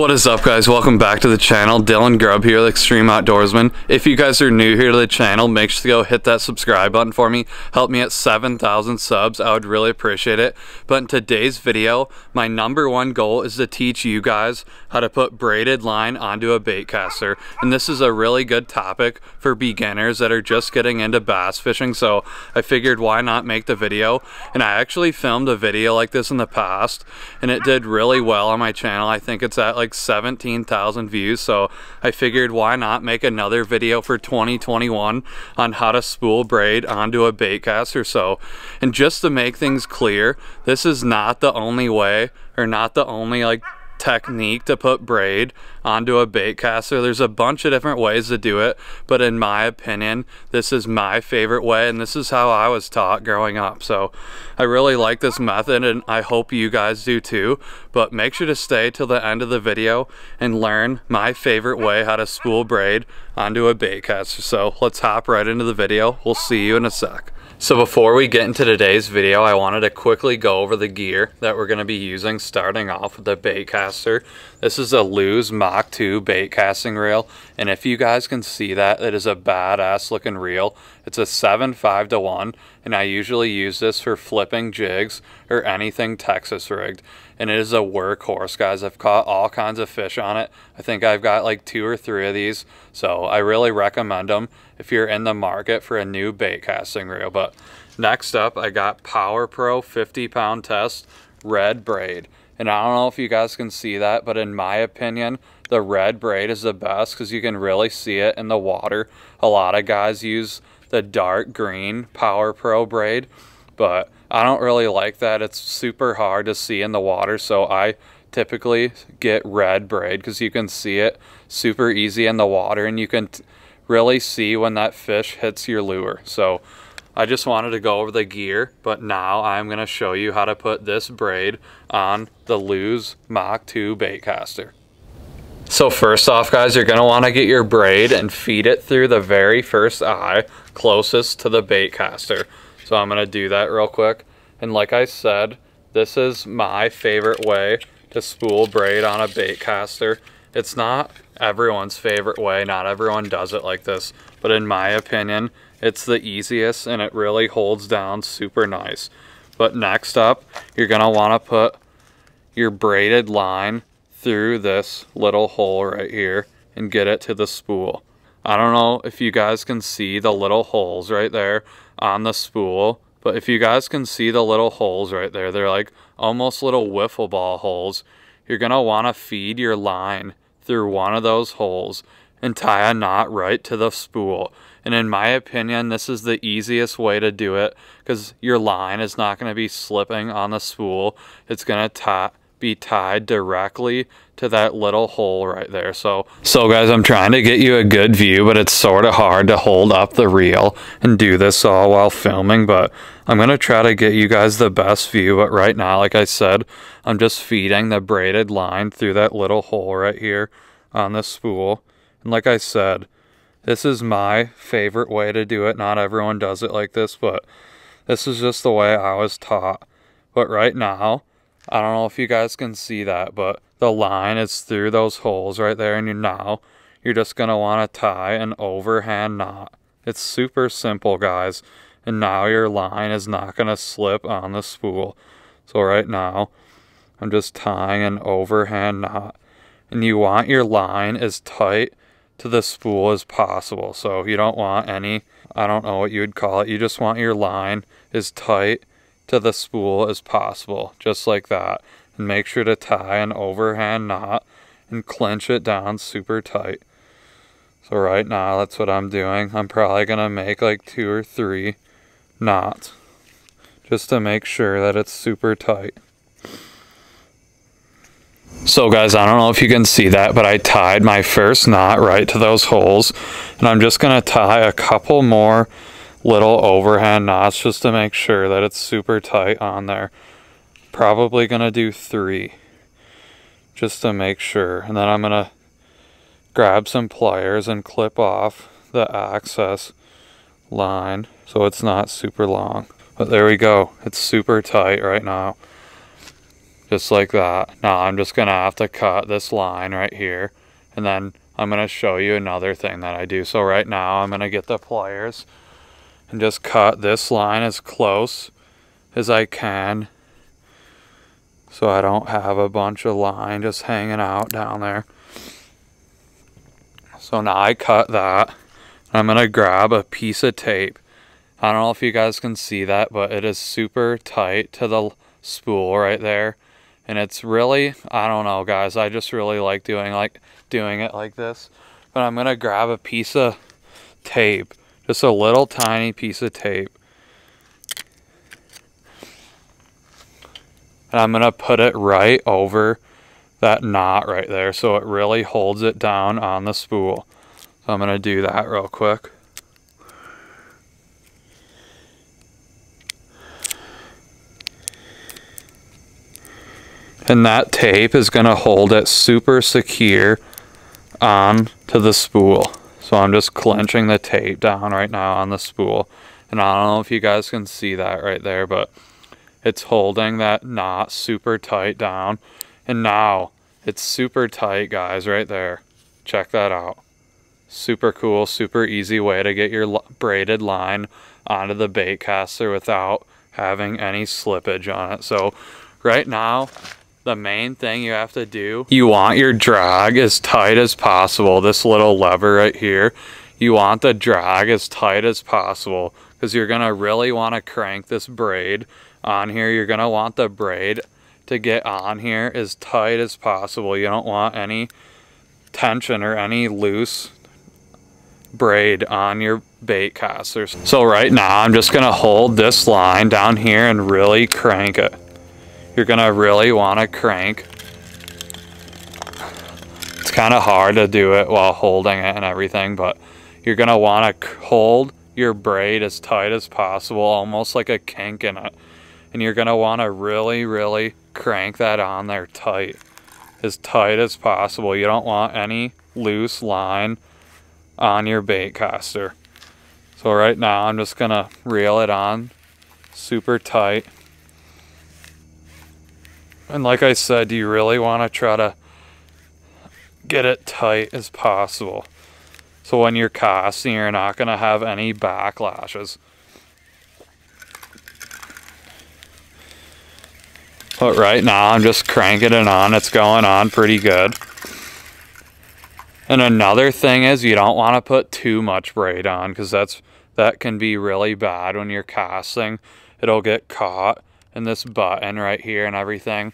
What is up guys, welcome back to the channel. Dylan Grubb here with Extreme Outdoorsmen. If you guys are new here to the channel, make sure to go hit that subscribe button for me. Help me at 7,000 subs, I would really appreciate it. But in today's video, my number one goal is to teach you guys how to put braided line onto a bait caster. And this is a really good topic for beginners that are just getting into bass fishing. So I figured why not make the video. And I actually filmed a video like this in the past and it did really well on my channel. I think it's at like like 17,000 views so I figured why not make another video for 2021 on how to spool braid onto a bait caster so and just to make things clear this is not the only way or not the only like technique to put braid onto a bait caster. There's a bunch of different ways to do it, but in my opinion, this is my favorite way and this is how I was taught growing up. So I really like this method and I hope you guys do too, but make sure to stay till the end of the video and learn my favorite way how to spool braid onto a bait caster. So let's hop right into the video. We'll see you in a sec. So before we get into today's video, I wanted to quickly go over the gear that we're going to be using starting off with the bait caster. This is a Lew's Mach 2 bait casting reel, and if you guys can see that, it is a badass looking reel. It's a 7 5 to 1, and I usually use this for flipping jigs or anything Texas rigged. And it is a workhorse, guys. I've caught all kinds of fish on it. I think I've got like two or three of these, so I really recommend them if you're in the market for a new bait casting reel. But next up, I got Power Pro 50 pound test red braid. And I don't know if you guys can see that, but in my opinion, the red braid is the best because you can really see it in the water. A lot of guys use the dark green Power Pro braid, but I don't really like that. It's super hard to see in the water, so I typically get red braid because you can see it super easy in the water and you can really see when that fish hits your lure. So I just wanted to go over the gear, but now I'm going to show you how to put this braid on the Lew's Mach 2 bait caster. So first off guys, you're going to want to get your braid and feed it through the very first eye closest to the bait caster. So I'm going to do that real quick. And like I said, this is my favorite way to spool braid on a bait caster. It's not everyone's favorite way. Not everyone does it like this, but in my opinion, it's the easiest and it really holds down super nice. But next up, you're gonna wanna put your braided line through this little hole right here and get it to the spool. I don't know if you guys can see the little holes right there on the spool, but if you guys can see the little holes right there, they're like almost little wiffle ball holes. You're gonna wanna feed your line through one of those holes and tie a knot right to the spool. And in my opinion, this is the easiest way to do it because your line is not going to be slipping on the spool. It's going to be tied directly to that little hole right there. So, so guys, I'm trying to get you a good view, but it's sort of hard to hold up the reel and do this all while filming, but I'm going to try to get you guys the best view. But right now, like I said, I'm just feeding the braided line through that little hole right here on the spool. And like I said, this is my favorite way to do it. Not everyone does it like this, but this is just the way I was taught. But right now, I don't know if you guys can see that, but the line is through those holes right there and you now you're just going to want to tie an overhand knot. It's super simple guys and now your line is not going to slip on the spool. So right now I'm just tying an overhand knot and you want your line as tight to the spool as possible. So you don't want any, I don't know what you would call it, you just want your line as tight to the spool as possible, just like that and make sure to tie an overhand knot and clench it down super tight. So right now that's what I'm doing. I'm probably to make like two or three knots just to make sure that it's super tight. So guys, I don't know if you can see that, but I tied my first knot right to those holes. And I'm just to tie a couple more little overhand knots just to make sure that it's super tight on there probably going to do three just to make sure. And then I'm going to grab some pliers and clip off the access line so it's not super long. But there we go. It's super tight right now. just like that. Now I'm just gonna have to cut this line right here and then I'm gonna show you another thing that I do. So right now I'm gonna get the pliers and just cut this line as close as I can so I don't have a bunch of line just hanging out down there. So now I cut that. I'm going to grab a piece of tape. I don't know if you guys can see that, but it is super tight to the spool right there. And it's really, I don't know guys, I just really like doing like doing it like this. But I'm going to grab a piece of tape, just a little tiny piece of tape. And I'm going to put it right over that knot right there so it really holds it down on the spool. So I'm going to do that real quick. And that tape is going to hold it super secure on to the spool. So I'm just clenching the tape down right now on the spool. And I don't know if you guys can see that right there, but it's holding that knot super tight down. And now it's super tight, guys, right there. Check that out. Super cool, super easy way to get your braided line onto the bait caster without having any slippage on it. So right now, the main thing you have to do, you want your drag as tight as possible. This little lever right here, you want the drag as tight as possible because you're going to really want to crank this braid on here. You're going to want the braid to get on here as tight as possible. You don't want any tension or any loose braid on your bait casters. So right now I'm just going to hold this line down here and really crank it. You're to really want to crank. It's kind of hard to do it while holding it and everything, but you're want to hold your braid as tight as possible, almost like a kink in it and you're want to really, really crank that on there tight, as tight as possible. You don't want any loose line on your bait caster. So right now I'm just to reel it on super tight. And like I said, do you really want to try to get it tight as possible. So when you're casting, you're not going to have any backlashes. But right now I'm just cranking it on. It's going on pretty good. And another thing is you don't want to put too much braid on because that's that can be really bad when you're casting. It'll get caught in this button right here and everything.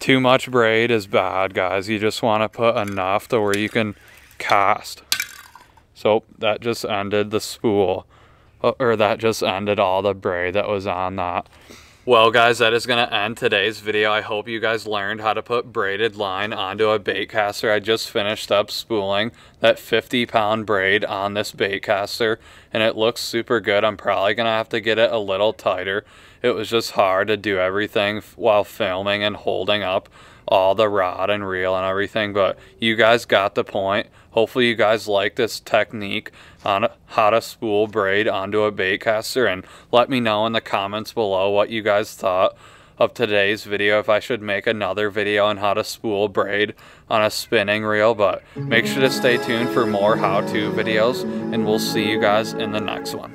Too much braid is bad, guys. You just want to put enough to where you can cast. So that just ended the spool. Uh, or that just ended all the braid that was on that. Well guys, that is going to end today's video. I hope you guys learned how to put braided line onto a bait caster. I just finished up spooling that 50 pound braid on this bait caster and it looks super good. I'm probably going to have to get it a little tighter. It was just hard to do everything while filming and holding up all the rod and reel and everything, but you guys got the point. Hopefully you guys like this technique on how to spool braid onto a bait caster and let me know in the comments below what you guys thought of today's video if I should make another video on how to spool braid on a spinning reel but make sure to stay tuned for more how-to videos and we'll see you guys in the next one.